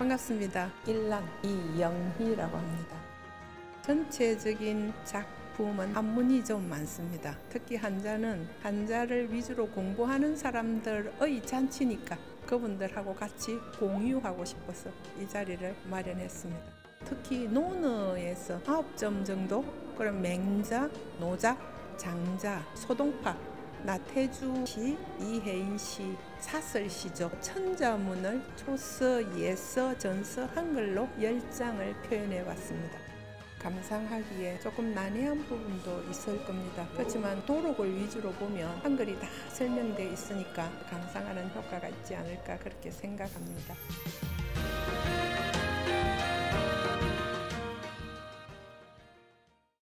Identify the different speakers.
Speaker 1: 반갑습니다. 일란 이영희라고 합니다. 전체적인 작품은 한문이 좀 많습니다. 특히 한자는 한자를 위주로 공부하는 사람들의 잔치니까 그분들하고 같이 공유하고 싶어서 이 자리를 마련했습니다. 특히 논어에서 아홉 점 정도 그럼 맹자, 노자, 장자, 소동파, 나태주 시, 이혜인 시, 사설시죠. 천자문을 초서, 예서, 전서, 한글로 열장을 표현해 왔습니다. 감상하기에 조금 난해한 부분도 있을 겁니다. 그렇지만 도록을 위주로 보면 한글이 다 설명되어 있으니까 감상하는 효과가 있지 않을까 그렇게 생각합니다.